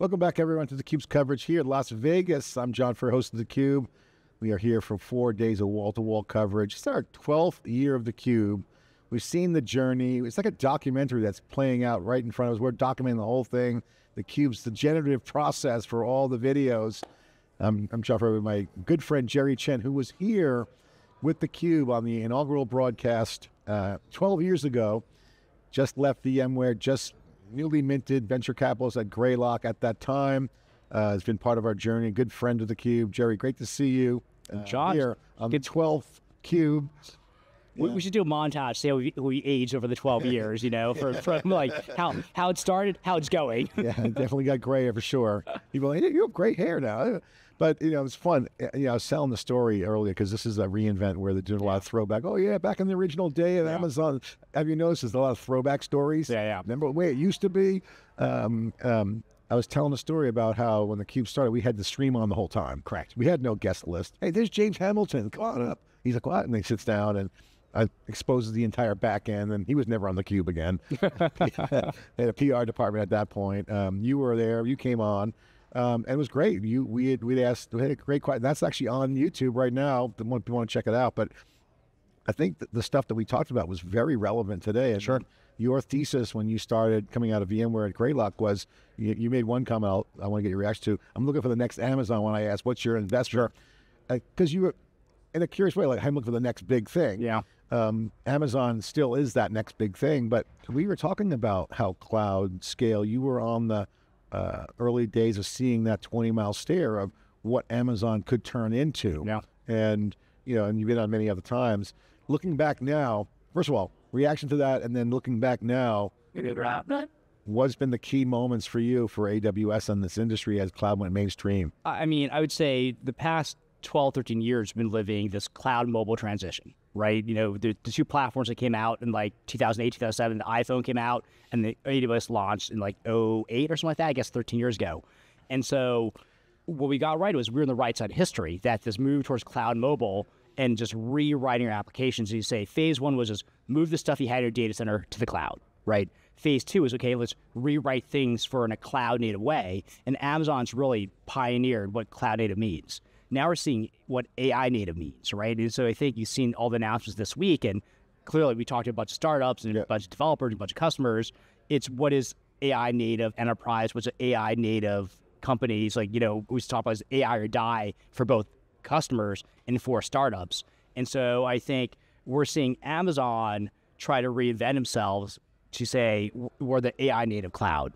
Welcome back, everyone, to theCUBE's coverage here in Las Vegas. I'm John Furrier, host of theCUBE. We are here for four days of wall-to-wall coverage. It's our 12th year of theCUBE. We've seen the journey. It's like a documentary that's playing out right in front of us. We're documenting the whole thing. theCUBE's the generative process for all the videos. I'm John Furrier with my good friend Jerry Chen, who was here with theCUBE on the inaugural broadcast uh, 12 years ago. Just left VMware, just newly minted venture capitalist at Greylock at that time. Uh, has been part of our journey. Good friend of the Cube, Jerry. Great to see you, uh, John. Here on the twelfth Cube. Yeah. We, we, should do a montage, see how we, we aged over the 12 years, you know, for, from like how, how it started, how it's going. yeah, definitely got gray for sure. People, hey, you have great hair now. But, you know, it's fun. You know, I was telling the story earlier because this is a reinvent where they're doing a lot of throwback. Oh, yeah, back in the original day of yeah. Amazon. Have you noticed there's a lot of throwback stories? Yeah, yeah. Remember the way it used to be? Um, um, I was telling a story about how when the Cube started, we had the stream on the whole time. Correct. We had no guest list. Hey, there's James Hamilton. Come on up. He's like, what? And he sits down and I exposes the entire back end, and he was never on the cube again. they had a PR department at that point. Um, you were there. You came on. Um, and it was great. You we had we asked we had a great question. That's actually on YouTube right now. The one you want to check it out. But I think the stuff that we talked about was very relevant today. And sure. Your thesis when you started coming out of VMware at Greylock was you, you made one comment. I'll, i want to get your reaction to. I'm looking for the next Amazon. When I asked, "What's your investor?" Because uh, you were in a curious way, like I'm looking for the next big thing. Yeah. Um, Amazon still is that next big thing, but we were talking about how cloud scale. You were on the uh, early days of seeing that 20 mile stare of what Amazon could turn into. Yeah. And, you know, and you've been on many other times. Looking back now, first of all, reaction to that, and then looking back now, what's been the key moments for you for AWS and this industry as cloud went mainstream? I mean, I would say the past 12, 13 years, been living this cloud mobile transition right? You know, the, the, two platforms that came out in like 2008, 2007, the iPhone came out and the AWS launched in like 08 or something like that, I guess 13 years ago. And so what we got right was we are on the right side of history, that this move towards cloud mobile and just rewriting your applications. You say phase one was just move the stuff you had in your data center to the cloud, right? Phase two is okay, let's rewrite things for in a cloud native way. And Amazon's really pioneered what cloud native means. Now we're seeing what AI native means, right? And so I think you've seen all the announcements this week, and clearly we talked to a bunch of startups and yeah. a bunch of developers, and a bunch of customers. It's what is AI native enterprise? What's AI native companies? Like, you know, we talk about as AI or die for both customers and for startups. And so I think we're seeing Amazon try to reinvent themselves to say we're the AI native cloud.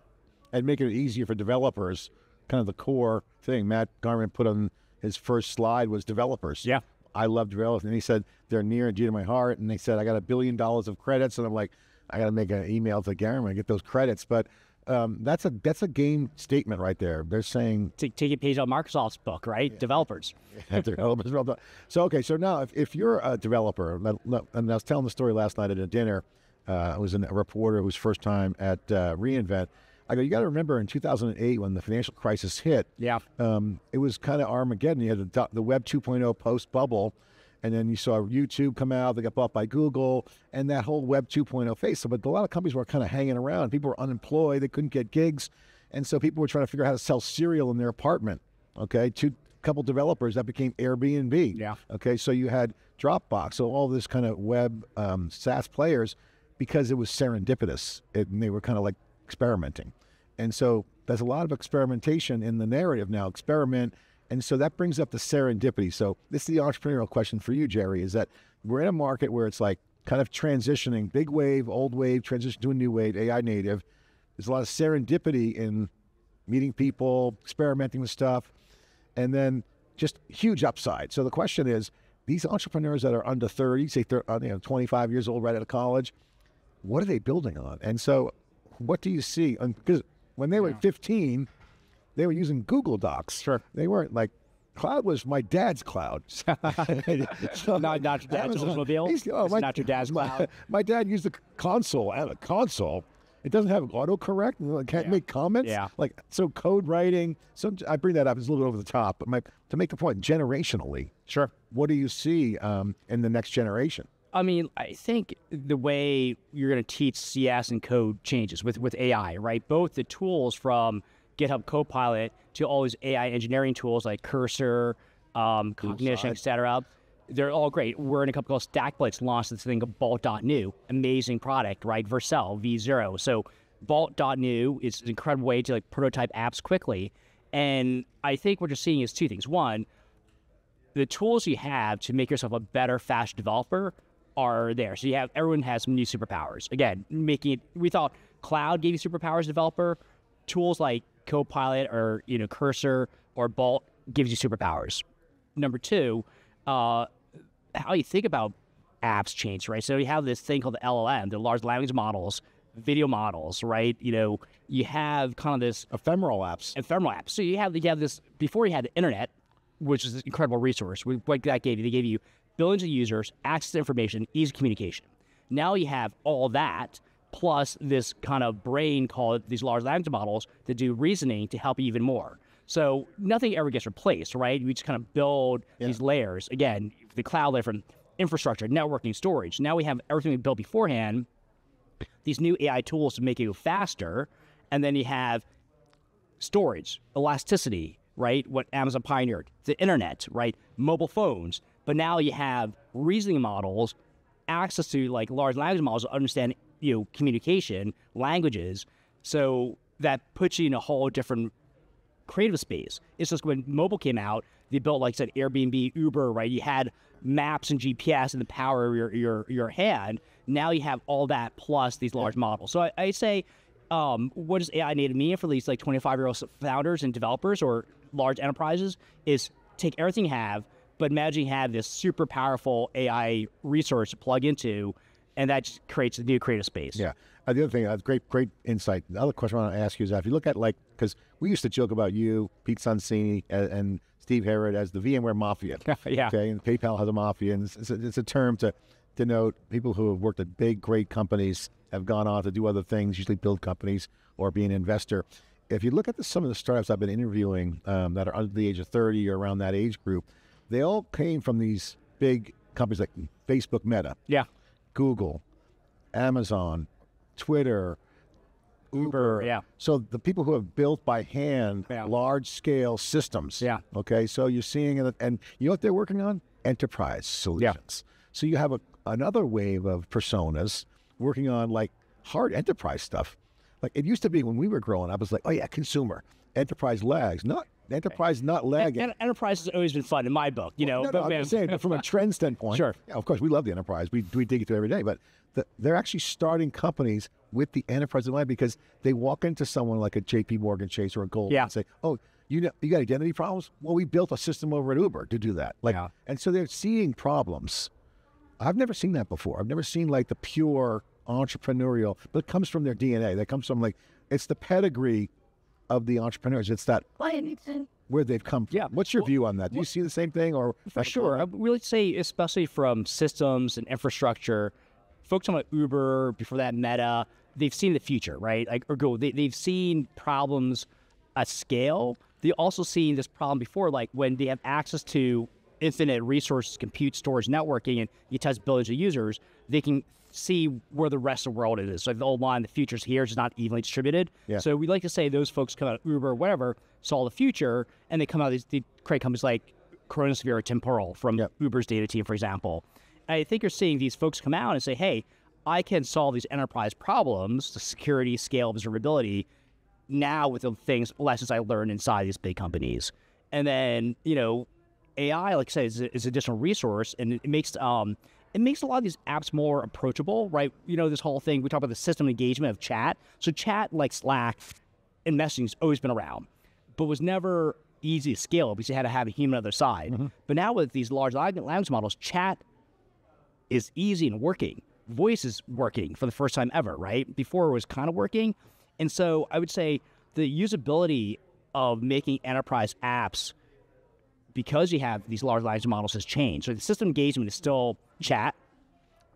And make it easier for developers, kind of the core thing. Matt Garman put on his first slide was developers. Yeah. I love developers. And he said, they're near and dear to my heart. And they said, I got a billion dollars of credits. And I'm like, I got to make an email to Garman and get those credits. But um, that's a that's a game statement right there. They're saying take, take a page out of Microsoft's book, right? Yeah. Developers. developers. So okay, so now if, if you're a developer, and I was telling the story last night at a dinner, uh, I was a reporter whose first time at uh, reInvent. I go, you got to remember in 2008 when the financial crisis hit, yeah, um, it was kind of Armageddon. You had the, the Web 2.0 post bubble, and then you saw YouTube come out. They got bought by Google, and that whole Web 2.0 phase. So, but a lot of companies were kind of hanging around. People were unemployed. They couldn't get gigs, and so people were trying to figure out how to sell cereal in their apartment. Okay, two couple developers that became Airbnb. Yeah. Okay, so you had Dropbox. So all this kind of web um, SaaS players because it was serendipitous. It, and they were kind of like experimenting. And so there's a lot of experimentation in the narrative now, experiment. And so that brings up the serendipity. So this is the entrepreneurial question for you, Jerry, is that we're in a market where it's like kind of transitioning, big wave, old wave, transition to a new wave, AI native. There's a lot of serendipity in meeting people, experimenting with stuff, and then just huge upside. So the question is, these entrepreneurs that are under 30, say uh, you know, 25 years old, right out of college, what are they building on? And so what do you see? Because when they were yeah. 15, they were using Google Docs. Sure. They weren't like, cloud was my dad's cloud. so, not, not your dad's Oldsmobile? Oh, my, not your dad's cloud? My, my dad used a console, and a console. It doesn't have autocorrect. It can't yeah. make comments. Yeah. Like so, code writing. So I bring that up. It's a little bit over the top, but my, to make the point, generationally, sure. What do you see um, in the next generation? I mean, I think the way you're going to teach CS and code changes with, with AI, right? Both the tools from GitHub Copilot to all these AI engineering tools like Cursor, um, Cognition, etc. They're all great. We're in a company called StackBlitz launched this thing called Bolt.new, amazing product, right? Vercel V0. So Bolt.new is an incredible way to like prototype apps quickly. And I think what you're seeing is two things. One, the tools you have to make yourself a better, fast developer are there. So you have everyone has some new superpowers. Again, making it. We thought cloud gave you superpowers, developer. Tools like Copilot or you know Cursor or Bolt gives you superpowers. Number two, uh, how you think about apps change, right? So you have this thing called the LLM, the large language models, video models, right? You know, you have kind of this ephemeral apps. Ephemeral apps. So you have you have this before you had the internet, which is an incredible resource. What that gave you, they gave you billions of users, access to information, easy communication. Now you have all that plus this kind of brain called these large language models that do reasoning to help you even more. So nothing ever gets replaced, right? We just kind of build yeah. these layers. Again, the cloud layer from infrastructure, networking, storage. Now we have everything we built beforehand, these new AI tools to make you faster. And then you have storage, elasticity, right? What Amazon pioneered, the internet, right? Mobile phones. But now you have reasoning models, access to like large language models to understand, you know, communication, languages. So that puts you in a whole different creative space. It's just when mobile came out, they built like said Airbnb, Uber, right? You had maps and GPS and the power of your your your hand. Now you have all that plus these large models. So I, I say, um, what does AI native mean for these like 25 year old founders and developers or large enterprises? Is take everything you have, but imagine you have this super powerful AI resource to plug into, and that just creates a new creative space. Yeah. Uh, the other thing, uh, great, great insight. The other question I want to ask you is that if you look at like, because we used to joke about you, Pete Soncini, and, and Steve Herrod as the VMware mafia. yeah. Okay. And PayPal has a mafia, and it's, a, it's a term to denote people who have worked at big, great companies, have gone on to do other things, usually build companies or be an investor. If you look at the, some of the startups I've been interviewing um, that are under the age of 30 or around that age group, they all came from these big companies like Facebook Meta, yeah, Google, Amazon, Twitter, Uber. Yeah. So the people who have built by hand yeah. large scale systems. Yeah. Okay. So you're seeing it, and you know what they're working on? Enterprise solutions. Yeah. So you have a, another wave of personas working on like hard enterprise stuff. Like it used to be when we were growing up, it was like, oh yeah, consumer, enterprise lags, not enterprise, not lagging. En- enterprise has always been fun in my book, you know. Well, no, no, I'm saying from a trend standpoint. Sure. Yeah, of course, we love the enterprise. We we dig into it every day, but the, they're actually starting companies with the enterprise in mind because they walk into someone like a J.P. Morgan Chase or a Gold yeah. and say, "Oh, you know, you got identity problems? Well, we built a system over at Uber to do that." Like, yeah. and so they're seeing problems. I've never seen that before. I've never seen like the pure entrepreneurial, but it comes from their DNA. That comes from like it's the pedigree of the entrepreneurs. It's that where they've come from. Yeah. What's your well, view on that? Do you see the same thing or for sure? I really say especially from systems and infrastructure, folks on Uber, before that Meta, they've seen the future, right? Like or go they, they've seen problems at scale. They also seen this problem before, like when they have access to infinite resources, compute, storage, networking, and you touch billions of users, they can see where the rest of the world is. So the old line, the future's here, is not evenly distributed. Yeah. So we like to say those folks come out of Uber or whatever, saw the future, and they come out of these, they create companies like Chronosphere or Temporal from yep. Uber's data team, for example. And I think you're seeing these folks come out and say, hey, I can solve these enterprise problems, the security, scale, observability, now with the things, lessons I learned inside these big companies. And then, you know, AI, like I said, is, is additional resource, and it makes um, it makes a lot of these apps more approachable, right? You know, this whole thing, we talk about the system engagement of chat. So chat like Slack and messaging has always been around, but was never easy to scale because you had to have a human on the other side. Mm-hmm. But now with these large language models, chat is easy and working. Voice is working for the first time ever, right? Before it was kind of working. And so I would say the usability of making enterprise apps because you have these large language models has changed. So the system engagement is still chat.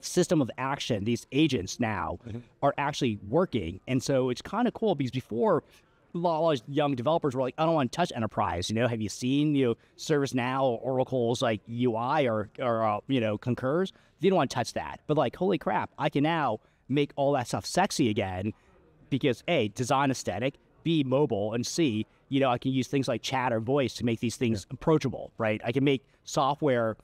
System of action, these agents now mm-hmm. are actually working. And so it's kind of cool because before a lot of young developers were like, I don't want to touch enterprise. You know, have you seen, you know, ServiceNow or Oracle's like UI or, or uh, you know, Concurs? They don't want to touch that. But like, holy crap, I can now make all that stuff sexy again because A, design aesthetic, B, mobile, and C, you know, I can use things like chat or voice to make these things approachable, right? I can make software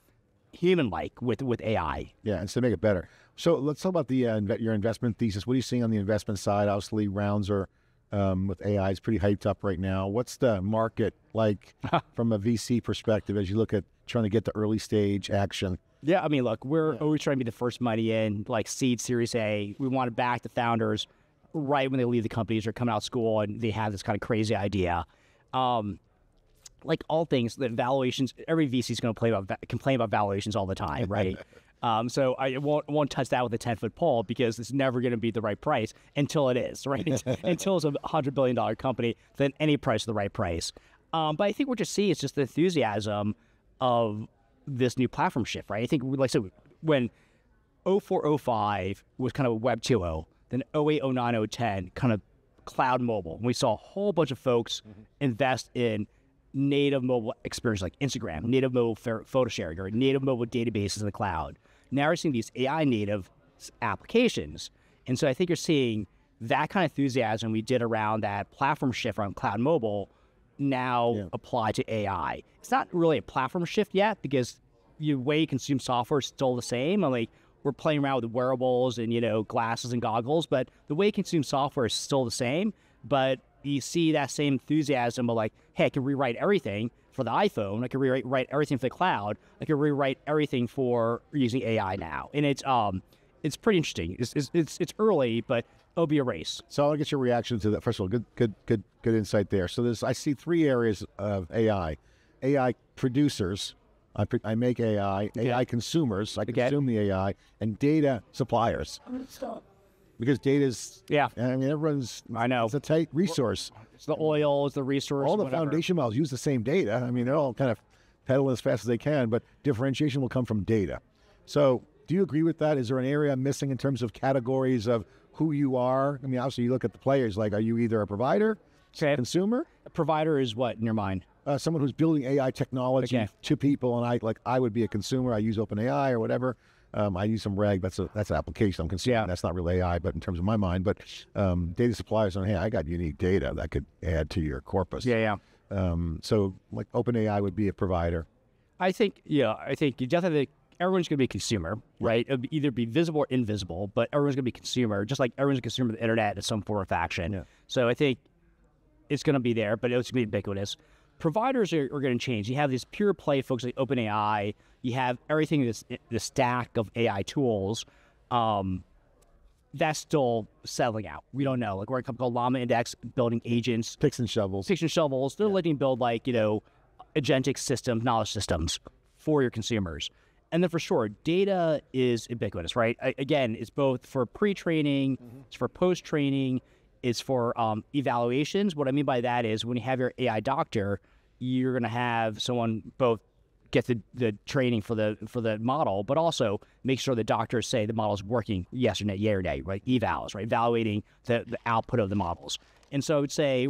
human-like with with AI. Yeah, and to make it better. So let's talk about the uh, your investment thesis. What are you seeing on the investment side? Obviously, rounds are um, with AI is pretty hyped up right now. What's the market like from a VC perspective as you look at trying to get the early stage action? Yeah, I mean, look, we're always trying to be the first money in, like seed, Series A. We want to back the founders right when they leave the companies or come out of school and they have this kind of crazy idea. Um, like all things, that valuations, every VC is going to play about complain about valuations all the time, right? um, so I won't won't touch that with a ten foot pole because it's never going to be the right price until it is, right? until it's a hundred billion dollar company, then any price is the right price. Um, but I think what you see is just the enthusiasm of this new platform shift, right? I think, like I said, when 0405 was kind of Web 2.0, then 08, 09, 010 kind of cloud mobile. We saw a whole bunch of folks mm-hmm. invest in native mobile experience like Instagram, native mobile pho- photo sharing, or native mobile databases in the cloud. Now we're seeing these AI native applications. And so I think you're seeing that kind of enthusiasm we did around that platform shift around cloud mobile now Yeah. apply to AI. It's not really a platform shift yet because the way you consume software is still the same. And like we're playing around with wearables and you know glasses and goggles, but the way you consume software is still the same. But you see that same enthusiasm of like, hey, I can rewrite everything for the iPhone. I can rewrite write everything for the cloud. I can rewrite everything for using AI now, and it's um, it's pretty interesting. It's it's it's, it's early, but it'll be a race. So I'll get your reaction to that. First of all, good, good, good, good insight there. So there's, I see three areas of AI: AI producers. I, pro- I make AI, AI consumers. I Okay. consume the AI, and data suppliers. Because data is, Yeah, I mean, everyone's. I know. It's a tight resource. It's the oil, it's the resource. all the whatever. foundation models use the same data. I mean, they're all kind of pedal as fast as they can, but differentiation will come from data. So, do you agree with that? Is there an area I'm missing in terms of categories of who you are? I mean, obviously, you look at the players like, are you either a provider, Okay. consumer, A provider is what in your mind? Uh, someone who's building AI technology Okay. to people? And I like, I would be a consumer. I use OpenAI or whatever. Um, I use some RAG. That's a that's an application I'm consuming. Yeah. That's not really AI, but in terms of my mind, but um, data suppliers on, hey, I got unique data that could add to your corpus. Yeah, yeah. Um, so like OpenAI would be a provider. I think yeah, I think you definitely everyone's going to be a consumer, right? It'll either be visible or invisible, but everyone's going to be a consumer, just like everyone's a consumer of the internet in some form or faction. Yeah. So I think it's going to be there, but it's going to be ubiquitous. Providers are, are going to change. You have these pure play folks like OpenAI. You have everything this the stack of AI tools. Um, that's still settling out. We don't know. Like we're a company called Llama Index, building agents Picks and shovels. picks and shovels. They're letting you build like, you know, agentic systems, knowledge systems for your consumers. And then for sure, data is ubiquitous, right? I, again, it's both for pre-training, it's for post-training, it's for um, evaluations. What I mean by that is when you have your AI doctor, you're going to have someone both get the, the training for the for the model, but also make sure the doctors say the model's working yes or no, yay or nay, right? Evals, right? Evaluating the, the output of the models. And so I would say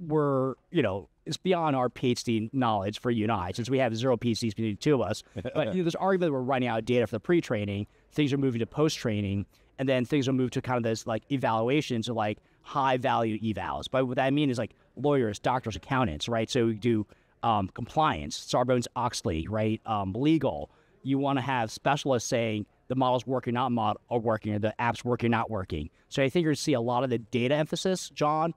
we're, you know, it's beyond our PhD knowledge for you and I, since we have zero PhDs between the two of us. But you know, there's argument that we're running out of data for the pre-training. Things are moving to post-training, and then things will move to kind of this like evaluations of like high-value evals. But what I mean is like lawyers, doctors, accountants, right? So we do um, compliance, Sarbanes Oxley, right? Um, legal. You want to have specialists saying the model's working, not mod- or working, or the app's working, not working. So I think you're see a lot of the data emphasis, John,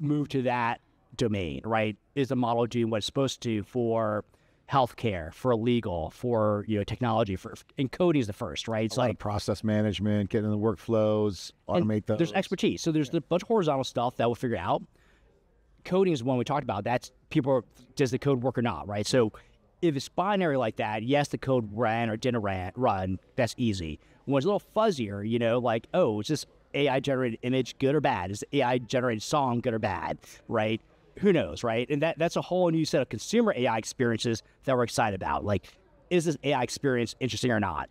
move to that domain, right? Is the model doing what it's supposed to for healthcare, for legal, for you know technology, for and coding is the first, right? It's A like process management, getting the workflows, automate those. There's expertise. So there's a bunch of horizontal stuff that we'll figure out. Coding is one we talked about. That's people are, does the code work or not, right? So if it's binary like that, yes, the code ran or didn't ran, run. That's easy. When it's a little fuzzier, you know, like oh, is this AI generated image good or bad? Is the AI generated song good or bad? Right? Who knows, right? And that that's a whole new set of consumer AI experiences that we're excited about. Like, is this AI experience interesting or not?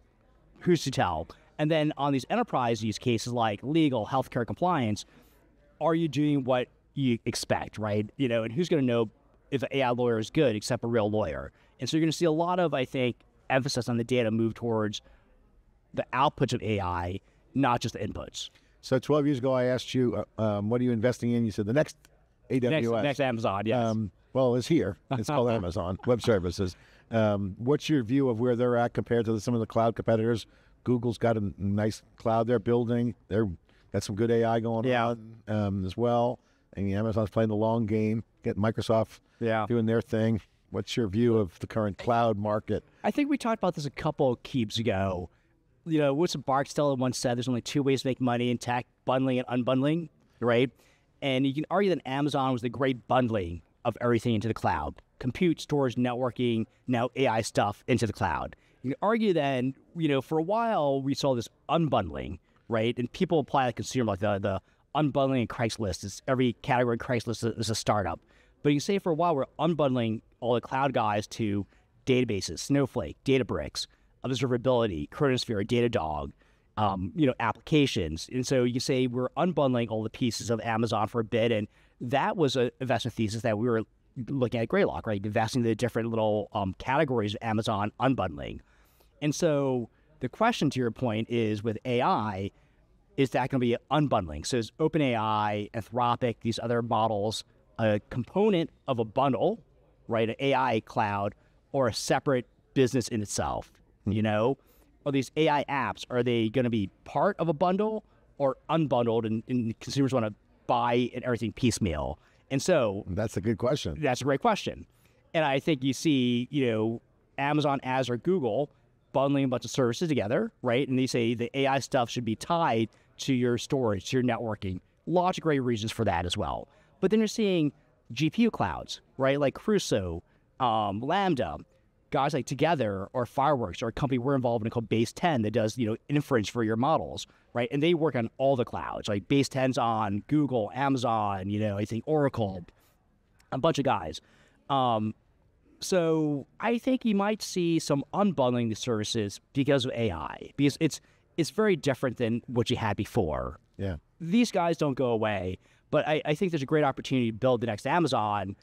who's to tell? And then on these enterprise use cases like legal, healthcare, compliance, are you doing what you expect, right? You know, and who's going to know if an AI lawyer is good except a real lawyer? And so you're going to see a lot of, I think, emphasis on the data move towards the outputs of AI, not just the inputs. So 12 years ago, I asked you, uh, um, what are you investing in? You said the next AWS. Next, next Amazon, yes. Um, well, it's here. It's called Amazon Web Services. Um, what's your view of where they're at compared to some of the cloud competitors? Google's got a nice cloud they're building. They're got some good AI going Yeah. on um, as well. And Amazon's playing the long game. Get Microsoft yeah. doing their thing. What's your view of the current cloud market? I think we talked about this a couple of keeps ago. You know, Wilson Barksdale once said there's only two ways to make money in tech bundling and unbundling, right? And you can argue that Amazon was the great bundling of everything into the cloud compute, storage, networking, now AI stuff into the cloud. You can argue then, you know, for a while we saw this unbundling, right? And people apply like consumer, like the, the unbundling in Craigslist. It's every category in Craigslist is a startup. But you can say for a while we're unbundling all the cloud guys to databases, Snowflake, Databricks, observability, Chronosphere, Datadog, um, you know, applications. And so you say we're unbundling all the pieces of Amazon for a bit. And that was an investment thesis that we were looking at Greylock, right? Investing in the different little um, categories of Amazon unbundling. And so the question to your point is with AI, is that going to be unbundling? So is OpenAI, Anthropic, these other models a component of a bundle, right? An AI cloud or a separate business in itself? You know, are these AI apps are they going to be part of a bundle or unbundled, and, and consumers want to buy and everything piecemeal? And so That's a good question. that's a great question. And I think you see, you know, Amazon, Azure, Google bundling a bunch of services together, right? And they say the AI stuff should be tied to your storage, to your networking. Lots of great reasons for that as well. But then you're seeing GPU clouds, right? Like Crusoe, um, Lambda, guys like Together or Fireworks or a company we're involved in called Baseten that does, you know, inference for your models, right? And they work on all the clouds. Like Baseten's on Google, Amazon, you know, I think Oracle, a bunch of guys. Um, so I think you might see some unbundling the services because of AI, because it's it's very different than what you had before. Yeah. These guys don't go away, but I, I think there's a great opportunity to build the next Amazon,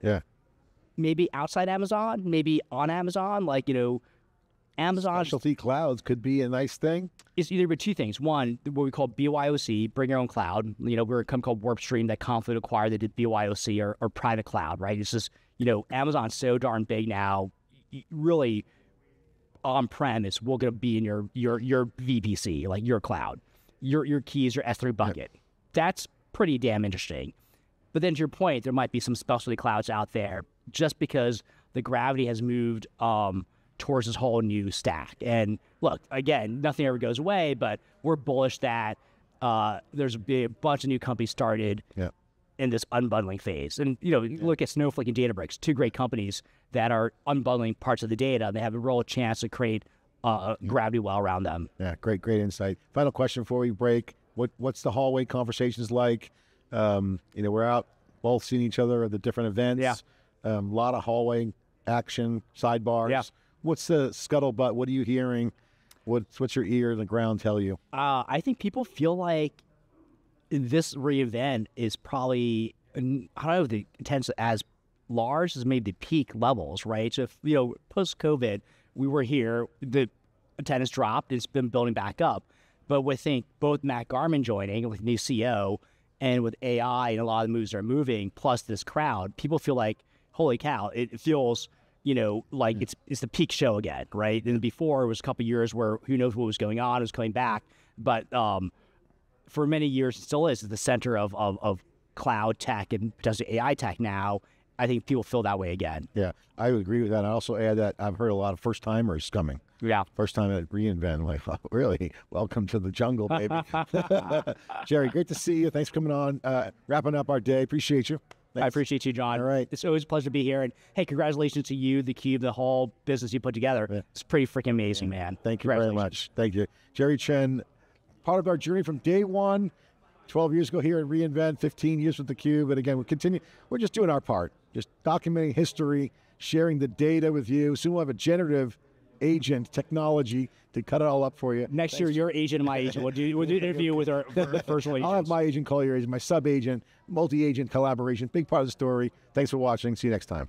Yeah. Maybe outside Amazon, maybe on Amazon, like you know, Amazon Specialty clouds could be a nice thing. It's either with two things. One, what we call BYOC, bring your own cloud. You know, we're a company called WarpStream that Confluent acquired that did BYOC or, or private cloud, right? It's just, you know, Amazon's so darn big now, really on premise, we're gonna be in your your your VPC, like your cloud. Your your keys, your S3 bucket. That's pretty damn interesting. But then to your point, there might be some specialty clouds out there just because the gravity has moved um, towards this whole new stack. And look, again, nothing ever goes away, but we're bullish that uh, there's a, bunch of new companies started Yeah. in this unbundling phase. And you know, you look at Snowflake and Databricks, two great companies that are unbundling parts of the data. And they have a real chance to create uh, gravity well around them. Yeah, great, great insight. Final question before we break: What what's the hallway conversations like? Um, you know, we're out both seeing each other at the different events. Yeah. A lot of hallway action, sidebars. Yeah. What's the scuttlebutt? What are you hearing? What's what's your ear to the ground tell you? Uh, I think people feel like this reInvent is probably I don't know if the attendance as large as maybe the peak levels, right? So if you know post COVID, we were here, the attendance dropped, it's been building back up. But with think both Matt Garman joining with new CEO and with AI and a lot of the moves are moving, plus this crowd, people feel like, holy cow, it feels you know, like it's it's the peak show again, right? And before it was a couple years where who knows what was going on, it was coming back, but um, for many years it still is the center of, of, of cloud tech and does AI tech now. I think people feel that way again. Yeah, I would agree with that. I also add that I've heard a lot of first timers coming. Yeah. First time at reInvent, like, oh, really? Welcome to the jungle, baby. Jerry, great to see you. Thanks for coming on. Uh, wrapping up our day. Appreciate you. I appreciate you, John. All right. It's always a pleasure to be here. And hey, congratulations to you, the Cube, the whole business you put together. Yeah. It's pretty freaking amazing, man. Thank you very much. Thank you. Jerry Chen, part of our journey from day one, 12 years ago here at reInvent, 15 years with the Cube, And again, we continue, we're just doing our part, just documenting history, sharing the data with you. Soon we'll have a generative agent technology to cut it all up for you. Next year, your agent and my agent. We'll do, we'll do an interview with our personal agents. I'll have my agent call your agent, my sub agent, multi agent collaboration, big part of the story. Thanks for watching. See you next time.